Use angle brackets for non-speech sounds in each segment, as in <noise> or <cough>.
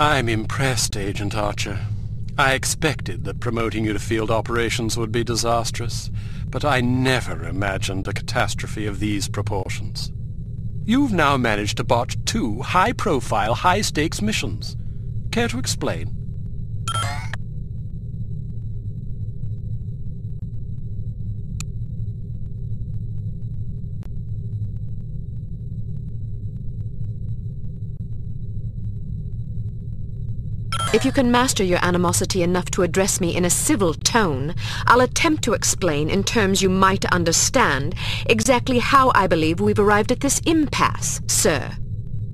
I'm impressed, Agent Archer. I expected that promoting you to field operations would be disastrous, but I never imagined a catastrophe of these proportions. You've now managed to botch two high-profile, high-stakes missions. Care to explain? If you can master your animosity enough to address me in a civil tone, I'll attempt to explain in terms you might understand exactly how I believe we've arrived at this impasse, sir.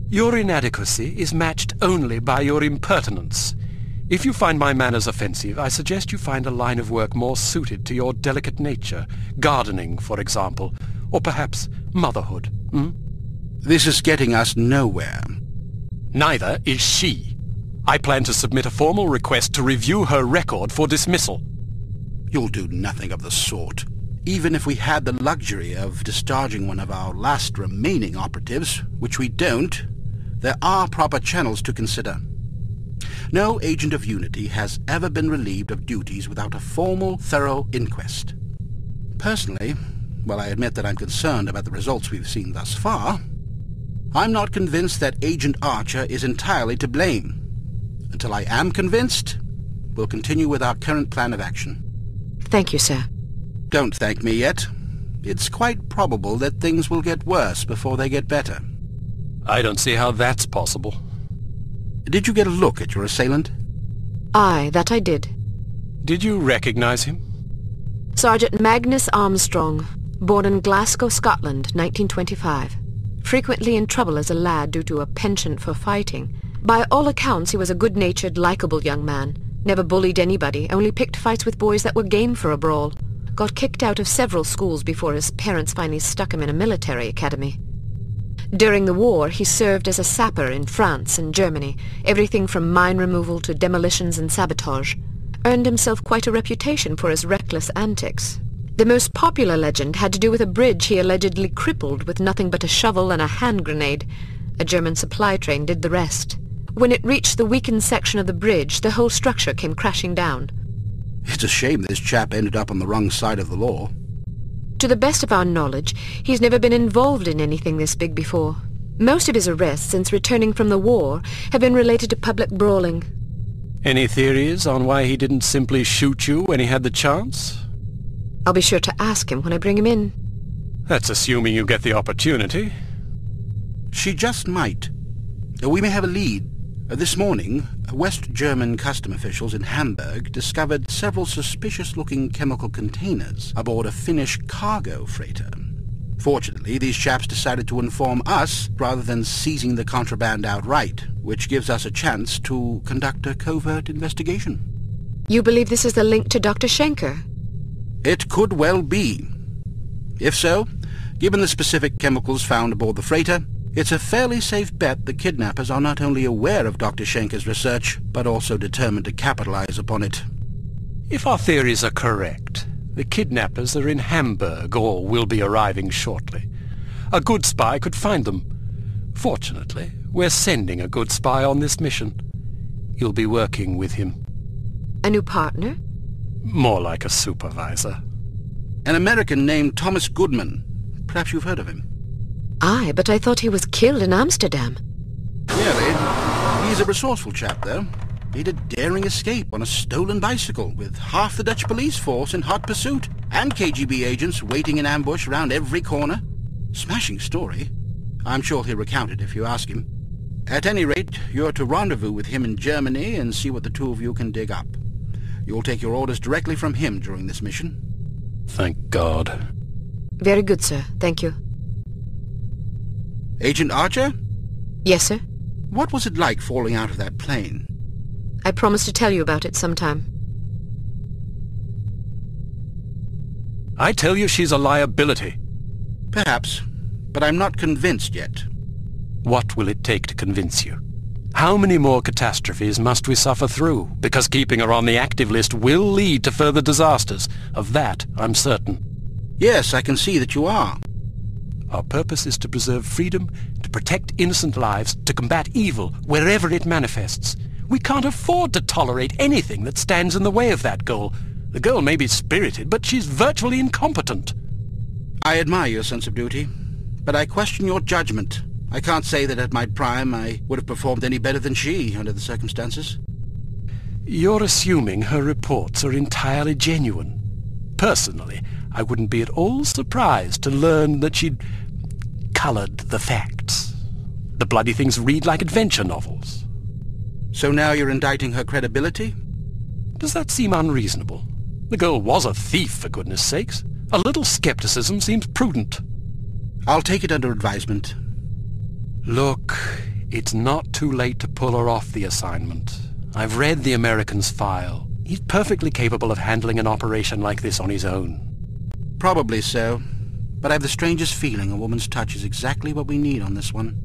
Your inadequacy is matched only by your impertinence. If you find my manners offensive, I suggest you find a line of work more suited to your delicate nature. Gardening, for example. Or perhaps motherhood. Hmm? This is getting us nowhere. Neither is she. I plan to submit a formal request to review her record for dismissal. You'll do nothing of the sort. Even if we had the luxury of discharging one of our last remaining operatives, which we don't, there are proper channels to consider. No agent of Unity has ever been relieved of duties without a formal, thorough inquest. Personally, while I admit that I'm concerned about the results we've seen thus far, I'm not convinced that Agent Archer is entirely to blame. Until I am convinced, we'll continue with our current plan of action. Thank you, sir. Don't thank me yet. It's quite probable that things will get worse before they get better. I don't see how that's possible. Did you get a look at your assailant? Aye, that I did. Did you recognize him? Sergeant Magnus Armstrong, born in Glasgow, Scotland, 1925. Frequently in trouble as a lad due to a penchant for fighting. By all accounts, he was a good-natured, likable young man. Never bullied anybody, only picked fights with boys that were game for a brawl. Got kicked out of several schools before his parents finally stuck him in a military academy. During the war, he served as a sapper in France and Germany, everything from mine removal to demolitions and sabotage. Earned himself quite a reputation for his reckless antics. The most popular legend had to do with a bridge he allegedly crippled with nothing but a shovel and a hand grenade. A German supply train did the rest. When it reached the weakened section of the bridge, the whole structure came crashing down. It's a shame this chap ended up on the wrong side of the law. To the best of our knowledge, he's never been involved in anything this big before. Most of his arrests since returning from the war have been related to public brawling. Any theories on why he didn't simply shoot you when he had the chance? I'll be sure to ask him when I bring him in. That's assuming you get the opportunity. She just might. We may have a lead. This morning, West German custom officials in Hamburg discovered several suspicious-looking chemical containers aboard a Finnish cargo freighter. Fortunately, these chaps decided to inform us rather than seizing the contraband outright, which gives us a chance to conduct a covert investigation. You believe this is the link to Dr. Schenker? It could well be. If so, given the specific chemicals found aboard the freighter, it's a fairly safe bet the kidnappers are not only aware of Dr. Schenker's research, but also determined to capitalize upon it. If our theories are correct, the kidnappers are in Hamburg or will be arriving shortly. A good spy could find them. Fortunately, we're sending a good spy on this mission. You'll be working with him. A new partner? More like a supervisor. An American named Thomas Goodman. Perhaps you've heard of him. Aye, but I thought he was killed in Amsterdam. Really? He's a resourceful chap, though. Made a daring escape on a stolen bicycle with half the Dutch police force in hot pursuit and KGB agents waiting in ambush around every corner. Smashing story. I'm sure he'll recount it if you ask him. At any rate, you're to rendezvous with him in Germany and see what the two of you can dig up. You'll take your orders directly from him during this mission. Thank God. Very good, sir. Thank you. Agent Archer? Yes, sir? What was it like falling out of that plane? I promise to tell you about it sometime. I tell you she's a liability. Perhaps, but I'm not convinced yet. What will it take to convince you? How many more catastrophes must we suffer through? Because keeping her on the active list will lead to further disasters. Of that, I'm certain. Yes, I can see that you are. Our purpose is to preserve freedom, to protect innocent lives, to combat evil wherever it manifests. We can't afford to tolerate anything that stands in the way of that goal. The girl may be spirited, but she's virtually incompetent. I admire your sense of duty, but I question your judgment. I can't say that at my prime I would have performed any better than she under the circumstances. You're assuming her reports are entirely genuine. Personally, I wouldn't be at all surprised to learn that she'd coloured the facts. The bloody things read like adventure novels. So now you're indicting her credibility? Does that seem unreasonable? The girl was a thief, for goodness sakes. A little skepticism seems prudent. I'll take it under advisement. Look, it's not too late to pull her off the assignment. I've read the American's file. He's perfectly capable of handling an operation like this on his own. Probably so. But I have the strangest feeling a woman's touch is exactly what we need on this one.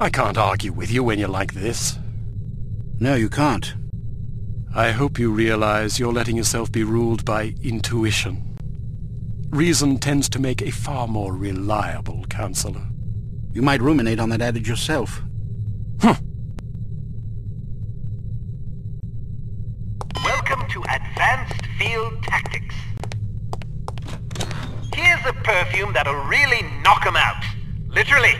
I can't argue with you when you're like this. No, you can't. I hope you realize you're letting yourself be ruled by intuition. Reason tends to make a far more reliable counselor. You might ruminate on that adage yourself. Huh. Welcome to Advanced Field Tactics. That's a perfume that'll really knock 'em out. Literally.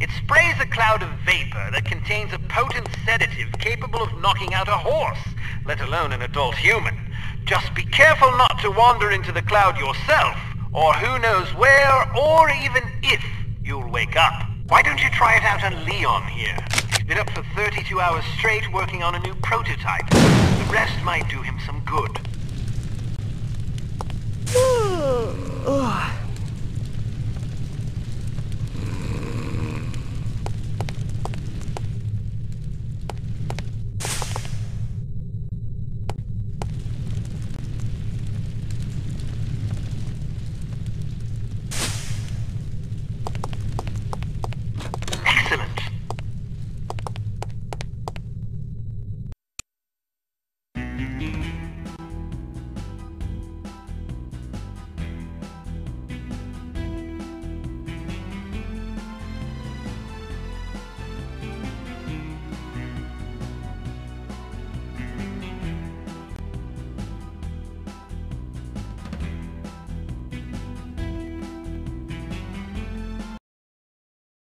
It sprays a cloud of vapor that contains a potent sedative capable of knocking out a horse, let alone an adult human. Just be careful not to wander into the cloud yourself, or who knows where, or even if you'll wake up. Why don't you try it out on Leon here? He's been up for 32 hours straight working on a new prototype. The rest might do him some good. <sighs>